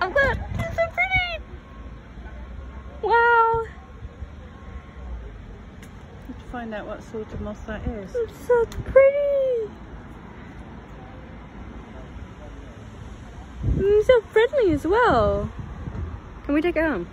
Oh look, it's so pretty. Wow. Need to find out what sort of moss that is. It's so pretty. He's so friendly as well. Can we take it home?